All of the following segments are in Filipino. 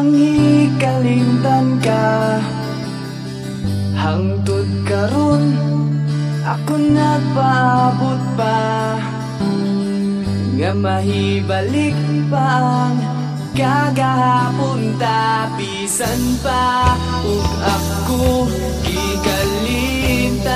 ang hikalimtan ka Hangtod karon ako nagpaabot pa Nga mahibalik pa ang kagahapon. Tapisan pa ug ako gikalimtan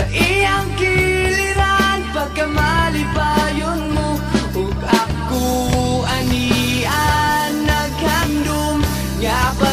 Sa iyang giliran Pagkamali pa yun mo. Ug ako anian Naghandom Nga pa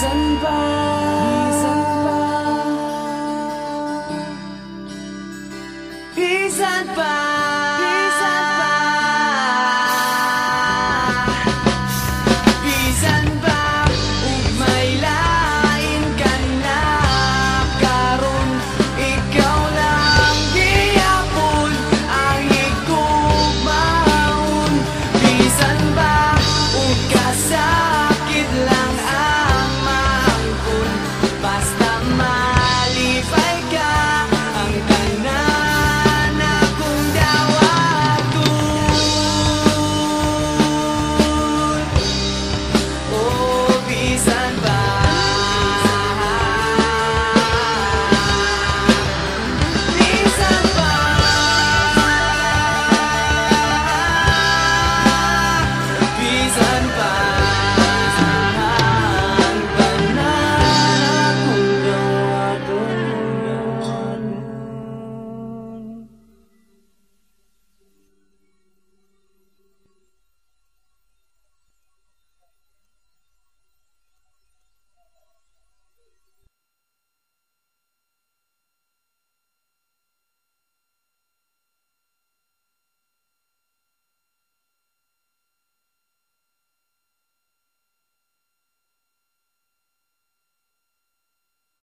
怎么办